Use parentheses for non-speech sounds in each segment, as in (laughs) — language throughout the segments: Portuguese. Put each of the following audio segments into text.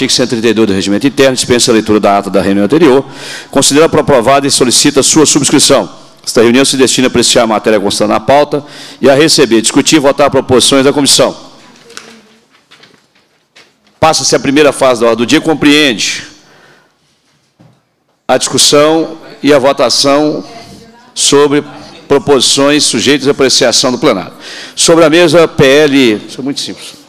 artigo 132 do Regimento Interno, dispensa a leitura da ata da reunião anterior, considera aprovada e solicita sua subscrição. Esta reunião se destina a apreciar a matéria constante na pauta e a receber, discutir e votar proposições da comissão. Passa-se a primeira fase da ordem do dia, compreende a discussão e a votação sobre proposições sujeitas à apreciação do plenário. Sobre a mesa, PL, isso é muito simples,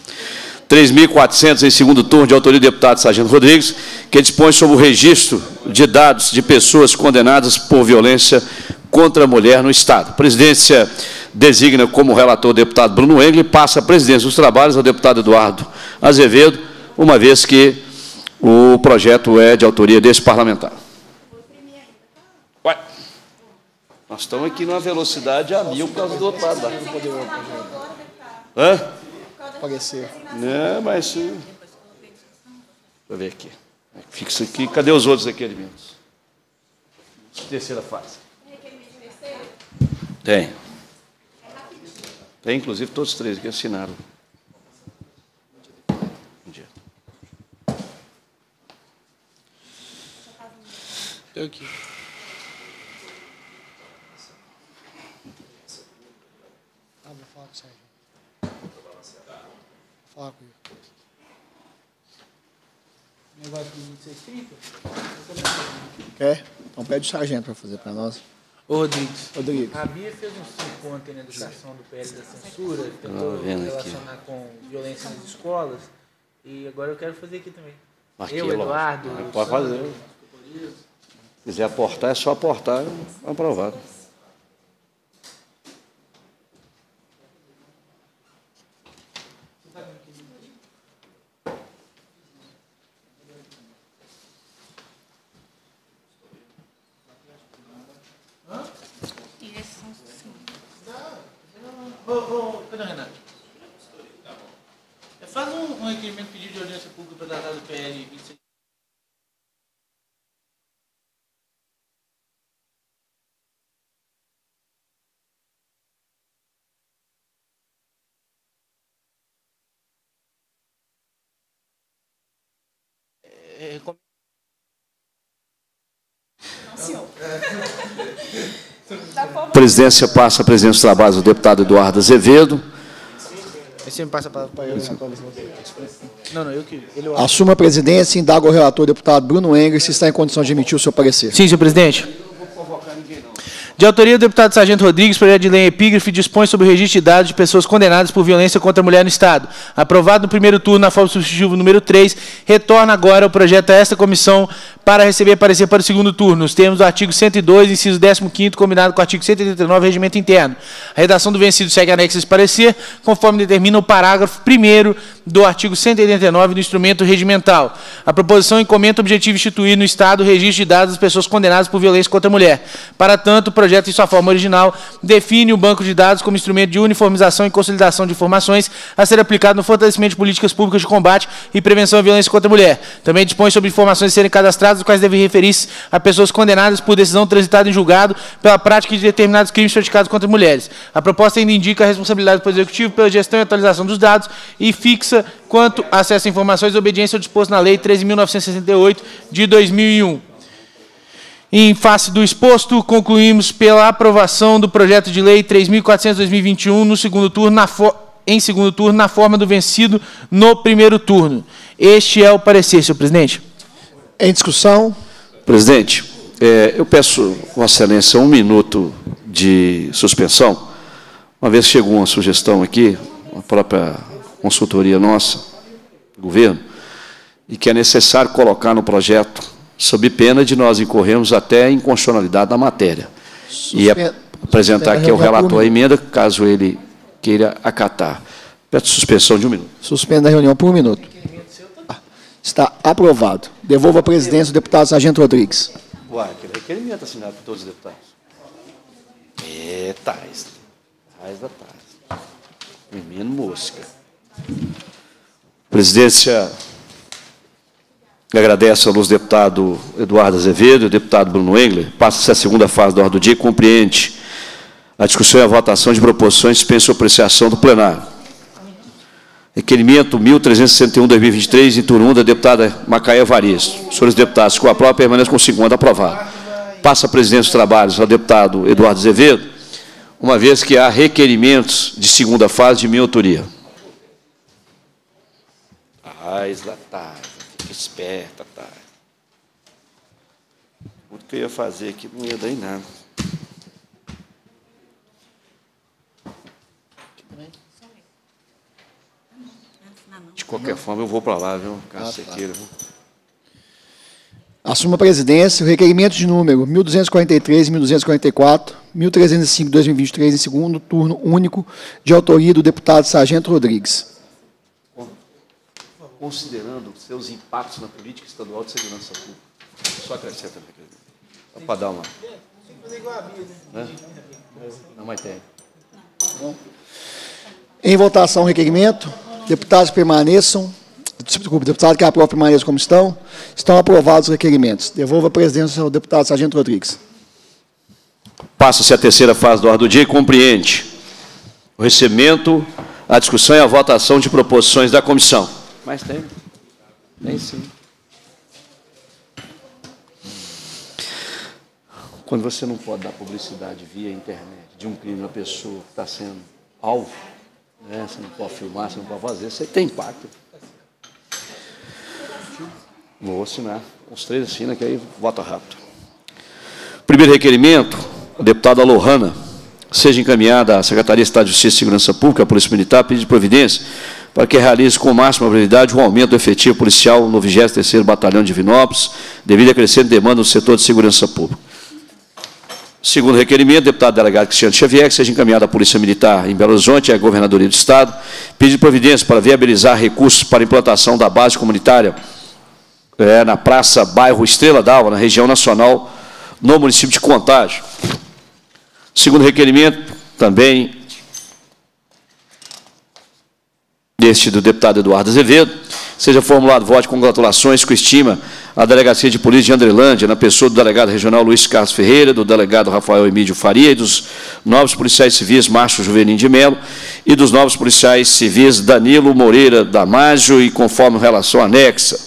3.400 em segundo turno, de autoria do deputado Sargento Rodrigues, que dispõe sobre o registro de dados de pessoas condenadas por violência contra a mulher no Estado. A presidência designa como relator o deputado Bruno Engle e passa a presidência dos trabalhos ao deputado Eduardo Azevedo, uma vez que o projeto é de autoria desse parlamentar. Ué. Nós estamos aqui numa velocidade a mil por causa do outro lado. Hã? Parecer. Não, mas. Deixa eu ver aqui. Fixa aqui. Cadê os outros requerimentos? Terceira fase. Tem. Tem, inclusive, todos os três que assinaram. Bom dia. Eu aqui. Ah, vou falar com o Sérgio. Vou falar com ele. Negócio de 2630? Quer? Então pede o sargento para fazer para nós. Ô, Rodrigues, Rodrigo. a Bia fez um 5 ontem na educação do PL da censura, tentou vendo aqui. relacionar com violência nas escolas, e agora eu quero fazer aqui também. Aqui, eu. Eduardo, Pode fazer. Se quiser aportar, é só aportar. Aprovado. Ô, ô, cadê o Renato? É, Faz um, um requerimento de pedido de audiência pública para tratar do PL 26. É, com- A (laughs) presidência passa a presidência dos trabalhos do deputado Eduardo Azevedo. Você me passa para ele. Não, não, eu que. Ele Assuma a presidência e indaga o relator, deputado Bruno Engels, se está em condição de emitir o seu parecer. Sim, senhor presidente. De autoria do deputado Sargento Rodrigues, projeto de lei epígrafe dispõe sobre o registro de dados de pessoas condenadas por violência contra a mulher no Estado. Aprovado no primeiro turno na forma substitutiva número 3, retorna agora o projeto a esta comissão para receber parecer para o segundo turno, nos termos do artigo 102, inciso 15º, combinado com o artigo 189 do Regimento Interno. A redação do vencido segue anexo esse parecer, conforme determina o parágrafo 1º do artigo 189 do instrumento regimental. A proposição encomenda o objetivo de instituir no Estado o registro de dados das pessoas condenadas por violência contra a mulher. Para tanto, o projeto, em sua forma original, define o banco de dados como instrumento de uniformização e consolidação de informações a ser aplicado no fortalecimento de políticas públicas de combate e prevenção à violência contra a mulher. Também dispõe sobre informações a serem cadastradas, as quais devem referir-se a pessoas condenadas por decisão transitada em julgado pela prática de determinados crimes praticados contra mulheres. A proposta ainda indica a responsabilidade do Executivo pela gestão e atualização dos dados e fixa quanto acesso a informações obediência ao disposto na Lei 13.968 de 2001. Em face do exposto, concluímos pela aprovação do projeto de lei 3.400/2021 no segundo turno, na em segundo turno, na forma do vencido no primeiro turno. Este é o parecer, senhor presidente. Em discussão, Presidente, eh, eu peço, Vossa Excelência, um minuto de suspensão, uma vez que chegou uma sugestão aqui, a própria consultoria nossa, do governo, e que é necessário colocar no projeto, sob pena de nós incorrermos até a inconstitucionalidade da matéria. E Suspen- ap- apresentar aqui ao relator a emenda, caso ele queira acatar. Peço suspensão de um minuto. suspenda a reunião por um minuto. Ah, Está aprovado. Devolvo a presidência ao deputado Sargento Rodrigues. Uai, aquele requerimento assinado por todos os deputados. É, Tais. Tais da Tais. Menino mosca. Presidência agradece ao deputado Eduardo Azevedo e deputado Bruno Engler. Passa-se a segunda fase da ordem do dia e compreende a discussão e a votação de proposições dispensa a apreciação do plenário. Requerimento 1361-2023, em turno 1, da deputada Macaé Varias. Senhores deputados, com a própria permanece com o segundo aprovado. Passa a presidência dos trabalhos ao deputado Eduardo Azevedo, uma vez que há requerimentos de segunda fase de minha autoria. Ah, fica esperta, tá. O que eu ia fazer aqui não ia dar em nada. De qualquer forma, eu vou para lá, viu? Caso ah, tá. queira, viu? Assuma a presidência o requerimento de número 1243 e 1244, 1305 2023, em segundo turno único, de autoria do deputado Sargento Rodrigues. Considerando seus impactos na política estadual de segurança pública. Só acrescenta, Só para dar uma. Tem que fazer igual a minha, né? Não, mas tem. Em votação, o requerimento. Deputados permaneçam. Desculpe, deputados que aprovam permaneçam como estão. Estão aprovados os requerimentos. Devolva a presidência ao deputado Sargento Rodrigues. Passa-se a terceira fase do ordem do dia e compreende o recebimento, a discussão e a votação de proposições da comissão. Mas tem. Tem sim. Quando você não pode dar publicidade via internet de um crime a pessoa que está sendo alvo, né? Você não pode filmar, você não pode fazer, você tem impacto. Vou assinar. Os três assinam, que aí vota rápido. Primeiro requerimento, o deputado Alohana, seja encaminhada à Secretaria de Estado de Justiça e Segurança Pública, à Polícia Militar, pedido de providência para que realize com máxima brevidade o um aumento do efetivo policial no 23º Batalhão de Vinópolis, devido à crescente demanda no setor de segurança pública. Segundo requerimento, deputado delegado Cristiano Xavier, que seja encaminhado à Polícia Militar em Belo Horizonte e à Governadoria do Estado, pede providência para viabilizar recursos para implantação da base comunitária é, na Praça Bairro Estrela d'Alva, na região nacional, no município de Contagem. Segundo requerimento, também deste do deputado Eduardo Azevedo, seja formulado voto de congratulações com estima à Delegacia de Polícia de Andrelândia, na pessoa do delegado regional Luiz Carlos Ferreira, do delegado Rafael Emílio Faria e dos novos policiais civis Márcio Juvenim de Melo e dos novos policiais civis Danilo Moreira Damásio e conforme relação anexa.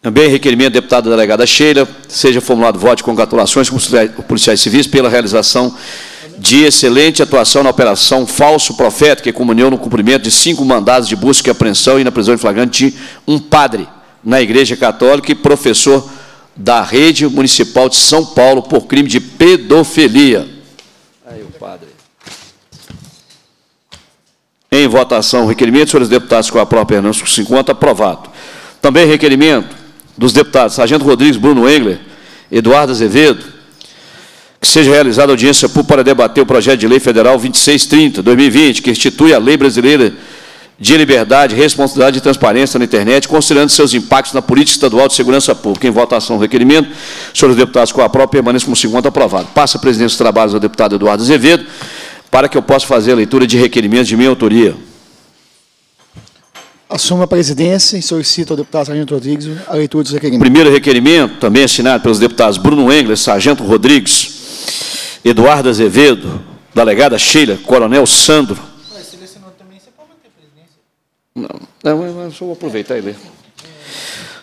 Também requerimento da deputada delegada Sheila, seja formulado voto de congratulações com os policiais civis pela realização de excelente atuação na operação Falso Profeta, que comunhou no cumprimento de cinco mandados de busca e apreensão e na prisão em flagrante de um padre na Igreja Católica e professor da rede municipal de São Paulo por crime de pedofilia. Aí o padre. Em votação, requerimento, senhores deputados, com a própria Hernandes 50, aprovado. Também requerimento dos deputados Sargento Rodrigues, Bruno Engler, Eduardo Azevedo, que seja realizada audiência pública para debater o projeto de lei federal 2630, 2020, que institui a Lei Brasileira de Liberdade, Responsabilidade e Transparência na Internet, considerando seus impactos na política estadual de segurança pública. Em votação o requerimento, senhores deputados, com a própria permanência como segundo aprovado. Passa a presidência dos trabalhos ao deputado Eduardo Azevedo, para que eu possa fazer a leitura de requerimentos de minha autoria. Assuma a presidência e solicito ao deputado Sargento Rodrigues a leitura dos requerimentos. Primeiro requerimento, também assinado pelos deputados Bruno Engler, Sargento Rodrigues, Eduardo Azevedo, delegada Sheila, Coronel Sandro. Não, não, eu só vou aproveitar e ler.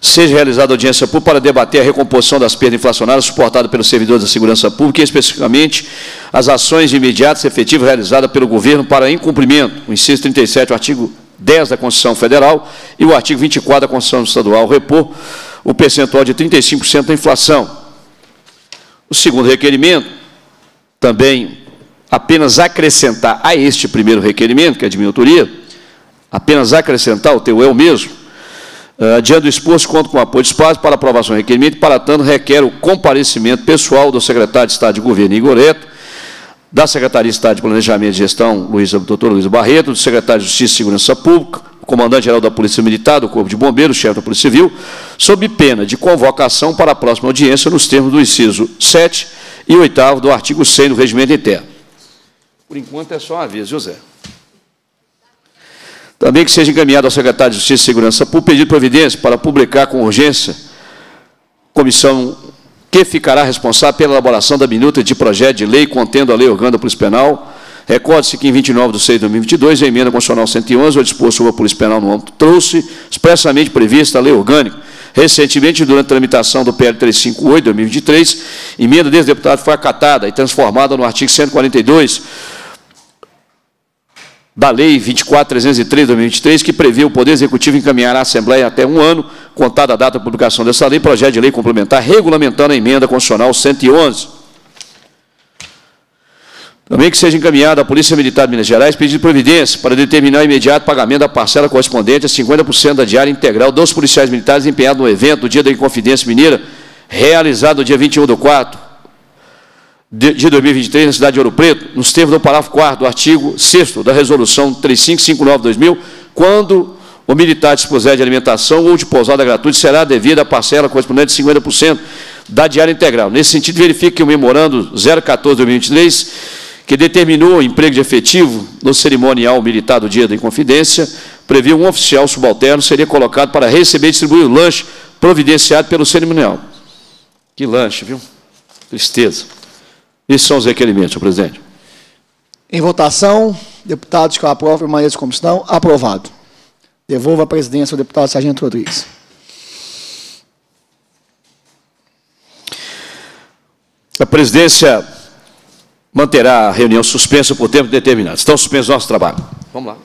Seja realizada audiência pública para debater a recomposição das perdas inflacionárias suportadas pelos servidores da segurança pública e, especificamente, as ações imediatas e efetivas realizadas pelo governo para incumprimento, o inciso 37, o artigo 10 da Constituição Federal e o artigo 24 da Constituição Estadual, repor o percentual de 35% da inflação. O segundo requerimento também apenas acrescentar a este primeiro requerimento, que é de minha autoria, apenas acrescentar, o teu o mesmo, uh, diante do exposto, conto com apoio de espaço para aprovação do requerimento, para tanto requer o comparecimento pessoal do secretário de Estado de Governo, Igor Eto, da Secretaria de Estado de Planejamento e Gestão, Luiz, doutor Luiz Barreto, do secretário de Justiça e Segurança Pública, comandante-geral da Polícia Militar, do Corpo de Bombeiros, chefe da Polícia Civil, sob pena de convocação para a próxima audiência nos termos do inciso 7 e 8 do artigo 100 do Regimento Interno. Por enquanto é só um aviso, José. Também que seja encaminhado ao secretário de Justiça e Segurança Pública pedido de providência para publicar com urgência comissão que ficará responsável pela elaboração da minuta de projeto de lei contendo a lei orgânica da Polícia Penal, Recorde-se que em 29 de 6 de 2022, a emenda constitucional 111, o disposto sobre a Polícia Penal no âmbito, trouxe expressamente prevista a lei orgânica. Recentemente, durante a tramitação do PL 358 de 2023, emenda desse deputado foi acatada e transformada no artigo 142 da Lei 24.303 de 2023, que prevê o Poder Executivo encaminhar à Assembleia até um ano, contada a data da publicação dessa lei, projeto de lei complementar regulamentando a emenda constitucional 111. Também que seja encaminhada à Polícia Militar de Minas Gerais pedido de providência para determinar o imediato pagamento da parcela correspondente a 50% da diária integral dos policiais militares empenhados no evento do Dia da Inconfidência Mineira, realizado no dia 21 do 4 de 2023, na cidade de Ouro Preto, nos termos do parágrafo 4 do artigo 6 da Resolução 3559-2000, quando o militar dispuser de alimentação ou de pousada gratuita, será devida a parcela correspondente a 50% da diária integral. Nesse sentido, verifique que o memorando 014-2023, que determinou o emprego de efetivo no cerimonial militar do dia da Inconfidência, previu um oficial subalterno seria colocado para receber e distribuir o lanche providenciado pelo cerimonial. Que lanche, viu? Tristeza. Esses são os requerimentos, senhor presidente. Em votação, deputados que aprovam permaneçam como estão. Aprovado. Devolvo a presidência ao deputado Sargento Rodrigues. A presidência manterá a reunião suspensa por tempo determinado. Estão suspensos nossos trabalhos. Vamos lá.